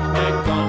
picnic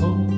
home.